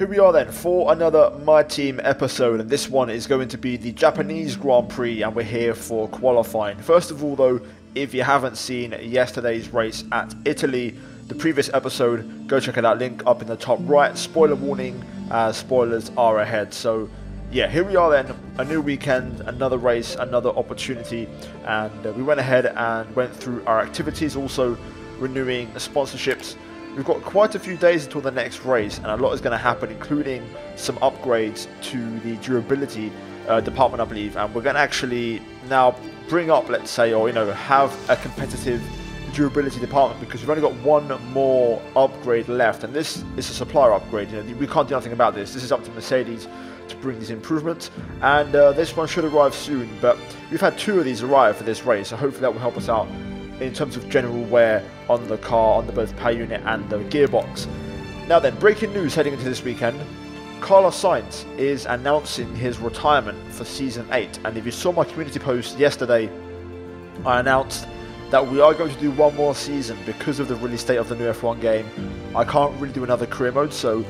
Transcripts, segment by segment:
Here we are then for another My Team episode, and this one is going to be the Japanese Grand Prix, and we're here for qualifying. First of all, though, if you haven't seen yesterday's race at Italy, the previous episode, go check out that link up in the top right. Spoiler warning, uh, spoilers are ahead. So, yeah, here we are then, a new weekend, another race, another opportunity, and uh, we went ahead and went through our activities, also renewing sponsorships. We've got quite a few days until the next race, and a lot is going to happen, including some upgrades to the durability uh, department, I believe. And we're going to actually now bring up, let's say, or you know, have a competitive durability department because we've only got one more upgrade left, and this is a supplier upgrade. You know, we can't do nothing about this. This is up to Mercedes to bring these improvements, and uh, this one should arrive soon. But we've had two of these arrive for this race, so hopefully that will help us out in terms of general wear on the car, on the both power unit and the gearbox. Now then, breaking news heading into this weekend. Carlos Sainz is announcing his retirement for season 8 and if you saw my community post yesterday I announced that we are going to do one more season because of the release date of the new F1 game. I can't really do another career mode, so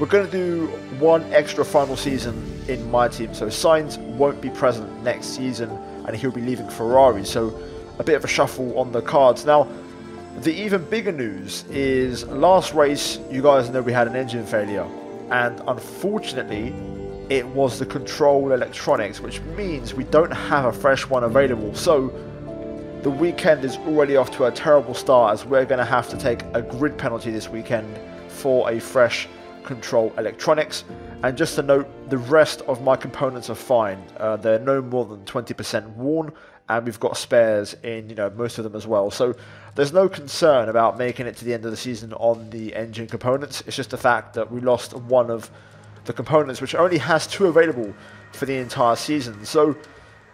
we're going to do one extra final season in my team. So Sainz won't be present next season, and he'll be leaving Ferrari. So a bit of a shuffle on the cards. Now, the even bigger news is last race, you guys know we had an engine failure, and unfortunately, it was the control electronics, which means we don't have a fresh one available. So the weekend is already off to a terrible start as we're going to have to take a grid penalty this weekend for a fresh control electronics. And just to note, the rest of my components are fine. Uh, they're no more than 20% worn, and we've got spares in you know most of them as well. So there's no concern about making it to the end of the season on the engine components. It's just the fact that we lost one of the components, which only has two available for the entire season. So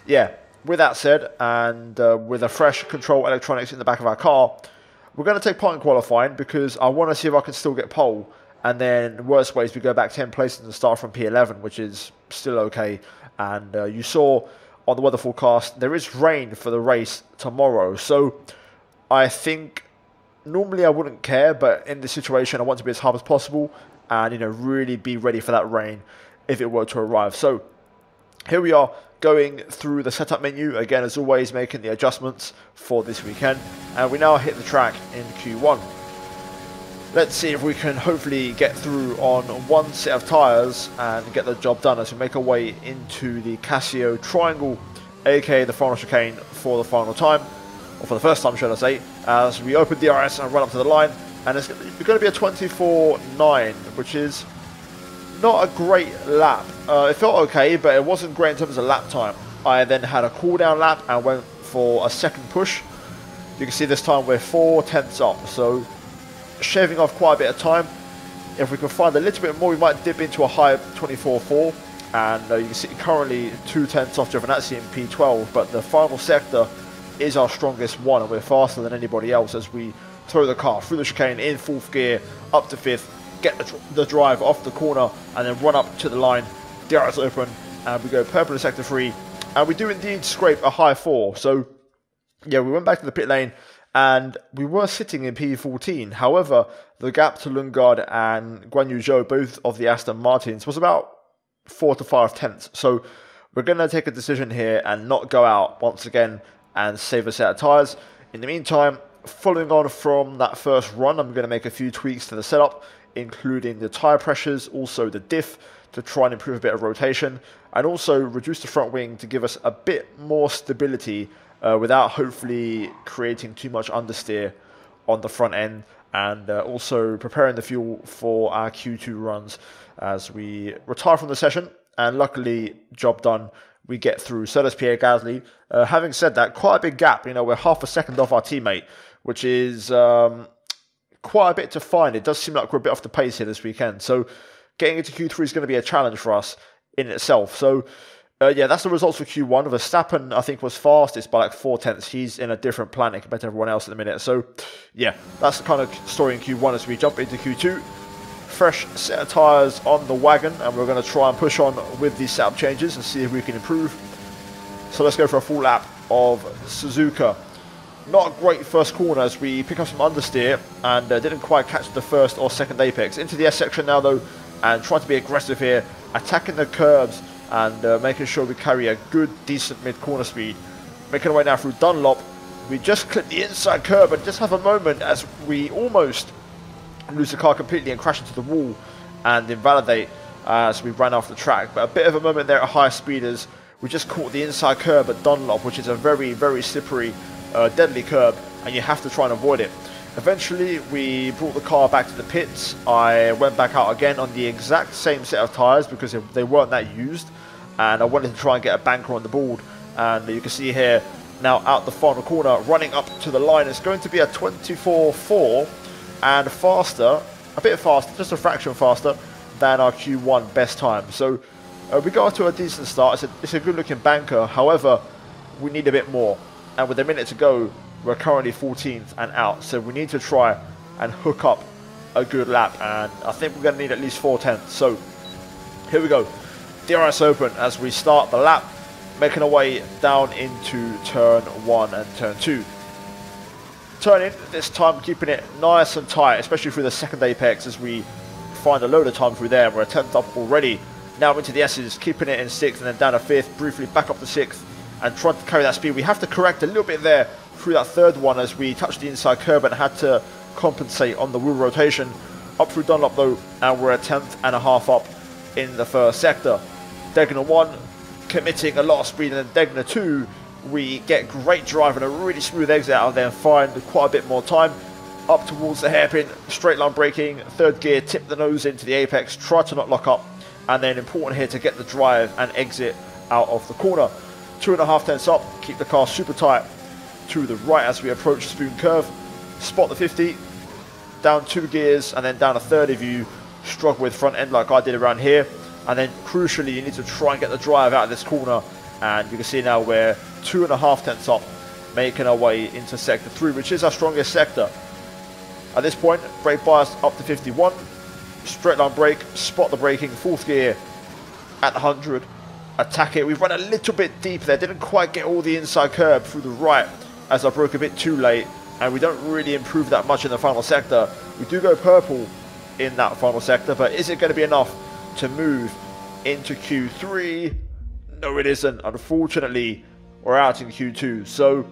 yeah, with that said, and uh, with a fresh control electronics in the back of our car, we're going to take part in qualifying because I want to see if I can still get pole. And then, worst ways, we go back 10 places and start from P11, which is still okay. And uh, you saw on the weather forecast, there is rain for the race tomorrow. So I think normally I wouldn't care, but in this situation, I want to be as hard as possible and, you know, really be ready for that rain if it were to arrive. So here we are going through the setup menu again as always making the adjustments for this weekend and we now hit the track in Q1 let's see if we can hopefully get through on one set of tyres and get the job done as we make our way into the Casio Triangle aka the final chicane for the final time or for the first time should I say as we open the DRS and run up to the line and it's going to be a 24.9 which is not a great lap. Uh, it felt okay, but it wasn't great in terms of lap time. I then had a cool down lap and went for a second push. You can see this time we're four tenths up, so shaving off quite a bit of time. If we can find a little bit more, we might dip into a high 24.4. And uh, you can see currently two tenths off Giovinazzi in P12, but the final sector is our strongest one, and we're faster than anybody else as we throw the car through the chicane in fourth gear up to fifth get the, the drive off the corner and then run up to the line. DRS open and we go purple in sector 3 and we do indeed scrape a high 4. So yeah, we went back to the pit lane and we were sitting in P14. However, the gap to Lundgaard and Guan Yu Zhou, both of the Aston Martins, was about 4 to 5 tenths. So we're going to take a decision here and not go out once again and save a set of tyres. In the meantime, following on from that first run, I'm going to make a few tweaks to the setup including the tyre pressures, also the diff to try and improve a bit of rotation, and also reduce the front wing to give us a bit more stability uh, without hopefully creating too much understeer on the front end, and uh, also preparing the fuel for our Q2 runs as we retire from the session. And luckily, job done. We get through. So does Pierre Gasly. Uh, having said that, quite a big gap. You know, we're half a second off our teammate, which is um, quite a bit to find. It does seem like we're a bit off the pace here this weekend. So getting into Q3 is going to be a challenge for us in itself. So uh, yeah, that's the results for Q1. Verstappen, I think, was fastest by like four tenths. He's in a different planet compared to everyone else at the minute. So yeah, that's the kind of story in Q1 as we jump into Q2. Fresh set of tyres on the wagon, and we're going to try and push on with these setup changes and see if we can improve. So let's go for a full lap of Suzuka. Not a great first corner as we pick up some understeer and uh, didn't quite catch the first or second apex. Into the S section now though, and trying to be aggressive here, attacking the curbs and uh, making sure we carry a good, decent mid-corner speed. Making our way now through Dunlop. We just clip the inside curb and just have a moment as we almost lose the car completely and crash into the wall and invalidate as we ran off the track. But a bit of a moment there at high speed as we just caught the inside curb at Dunlop, which is a very, very slippery, uh, deadly curb, and you have to try and avoid it. Eventually, we brought the car back to the pits. I went back out again on the exact same set of tyres because they weren't that used. And I wanted to try and get a banker on the board. And you can see here, now out the final corner, running up to the line. It's going to be a 24-4 and faster, a bit faster, just a fraction faster than our Q1 best time. So uh, we got to a decent start. It's a, it's a good looking banker. However, we need a bit more. And with a minute to go, we're currently 14th and out, so we need to try and hook up a good lap, and I think we're going to need at least 4 tenths. So here we go. DRS open as we start the lap, making our way down into turn 1 and turn 2. Turning, this time keeping it nice and tight, especially through the second apex as we find a load of time through there. We're a 10th up already. Now into the S's, keeping it in 6th and then down to 5th, briefly back up to 6th and trying to carry that speed. We have to correct a little bit there through that third one as we touched the inside curb and had to compensate on the wheel rotation. Up through Dunlop though, and we're a tenth and a half up in the first sector. Degner 1 committing a lot of speed, and then Degner 2 we get great drive and a really smooth exit out of there and find quite a bit more time. Up towards the hairpin, straight line braking, third gear, tip the nose into the apex, try to not lock up, and then important here to get the drive and exit out of the corner. Two and a half tenths up, keep the car super tight, to the right as we approach Spoon Curve. Spot the 50, down two gears, and then down a third if you struggle with front end like I did around here. And then crucially, you need to try and get the drive out of this corner. And you can see now we're two and a half tenths off, making our way into sector three, which is our strongest sector. At this point, brake bias up to 51, straight line brake, spot the braking, fourth gear at 100, attack it. We've run a little bit deep there, didn't quite get all the inside curb through the right as I broke a bit too late and we don't really improve that much in the final sector. We do go purple in that final sector, but is it going to be enough to move into Q3? No, it isn't. Unfortunately, we're out in Q2. So,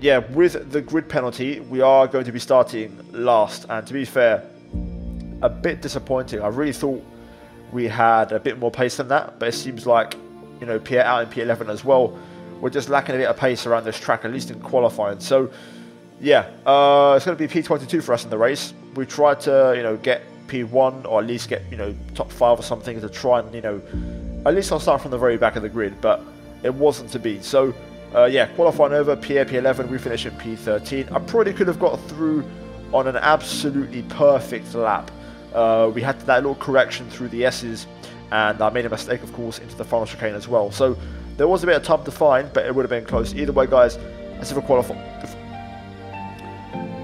yeah, with the grid penalty, we are going to be starting last. And to be fair, a bit disappointing. I really thought we had a bit more pace than that, but it seems like, you know, P out in P11 as well we're just lacking a bit of pace around this track, at least in qualifying. So, yeah, uh, it's going to be P22 for us in the race. We tried to, you know, get P1 or at least get, you know, top five or something to try and, you know, at least I'll start from the very back of the grid, but it wasn't to be. So, uh, yeah, qualifying over, P P11, we finish in P13. I probably could have got through on an absolutely perfect lap. Uh, we had that little correction through the S's, and I made a mistake, of course, into the final chicane as well. So, there was a bit of time to find, but it would have been close. Either way, guys, that's if we're qualifying.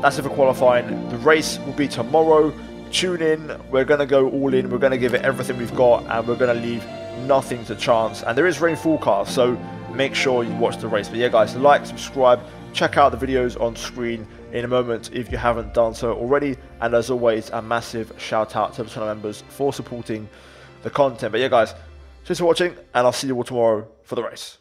That's if we're qualifying. The race will be tomorrow. Tune in. We're going to go all in. We're going to give it everything we've got, and we're going to leave nothing to chance. And there is rain forecast, so make sure you watch the race. But yeah, guys, like, subscribe, check out the videos on screen in a moment if you haven't done so already. And as always, a massive shout out to the channel members for supporting the content. But yeah, guys, Thanks for watching, and I'll see you all tomorrow for the race.